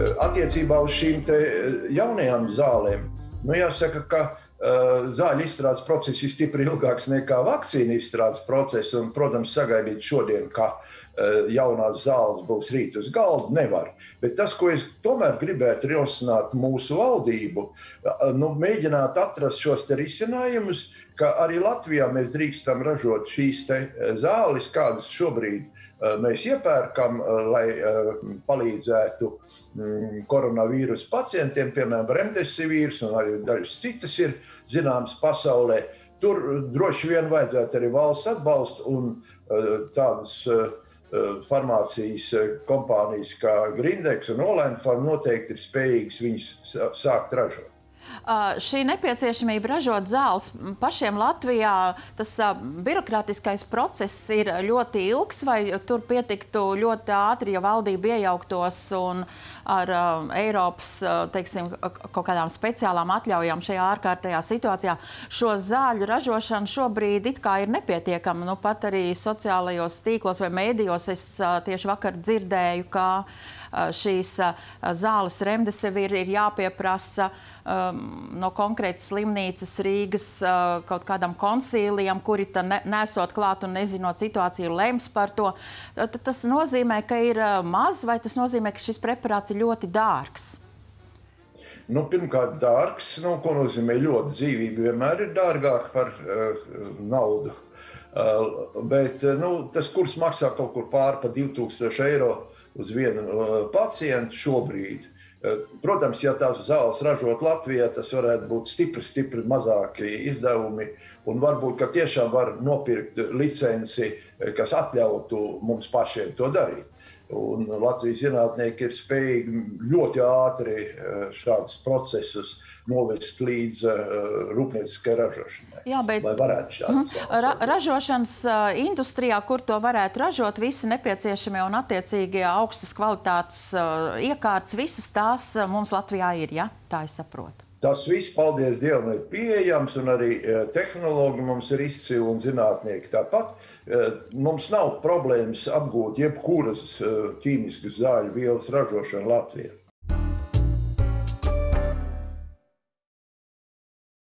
Attiecībā uz šīm jaunajām zālēm, nu jāsaka, ka zāļu izstrādes process ir stipri ilgāks nekā vakcīnu izstrādes process. Un, protams, sagaidīt šodien, ka jaunās zāles būs rīt uz galda, nevar. Bet tas, ko es tomēr gribētu rosināt mūsu valdību, nu, mēģināt atrast šos risinājumus, ka arī Latvijā mēs drīkstam ražot šīs zāles, kādas šobrīd ir Eh, mēs iepērkam, eh, lai eh, palīdzētu mm, koronavīrus pacientiem, piemēram, remdesivīrs un arī dažas citas ir zināmas pasaulē. Tur droši vien vajadzētu arī valsts atbalstu un tādas farmācijas kompānijas kā Grindex un Olaņa Farma noteikti ir spējīgas viņus sākt ražot. Uh, šī nepieciešamība ražot zāles pašiem Latvijā, tas uh, birokrātiskais process ir ļoti ilgs, vai tur pietiktu ļoti ātri, ja valdība iejauktos un ar uh, Eiropas teiksim, kaut kādām speciālām atļaujām šajā ārkārtējā situācijā. Šo zāļu ražošana šobrīd it kā ir nepietiekama. Nu, pat arī sociālajos tīklos vai mēdījos es tieši vakar dzirdēju, ka šīs zāles remdesivir ir jāpieprasa um, no konkrētas slimnīcas Rīgas uh, kaut kādam konsīlijam, kuri ne, nesot klāt un nezinot situāciju, lems par to. T tas nozīmē, ka ir maz, vai tas nozīmē, ka šis preparāts ir ļoti dārgs? Nu, pirmkārt, dārgs, nu, ko nozīmē ļoti dzīvība, vienmēr ir dārgāka par uh, naudu. Uh, bet nu, tas kurs maksā kaut kur pāri pa 2000 eiro uz vienu uh, pacientu šobrīd. Uh, protams, ja tās zāles ražot Latvijā, tas varētu būt stipri, stipri mazāki izdevumi. Un varbūt tiešām var nopirkt licenci, uh, kas atļautu mums pašiem to darīt. Un Latvijas zinātnieki ir spējīgi ļoti ātri eh, šādus procesus novest līdz uh, rūpnieciskai ražošanai. Jā, bet uh Ra ražošanas uh, industrijā, kur to varētu ražot, visi nepieciešamie un attiecīgie augstas kvalitātes iekārtas, visas tās mums Latvijā ir, ja? Tā es saprotu. Tas viss, paldies Dievam, ir pieejams, un arī eh, tehnologi mums ir izcili un zinātnieki tāpat. Eh, mums nav problēmas apgūt jebkuras eh, ķīmiskas zāļu vielas ražošanu Latvijā.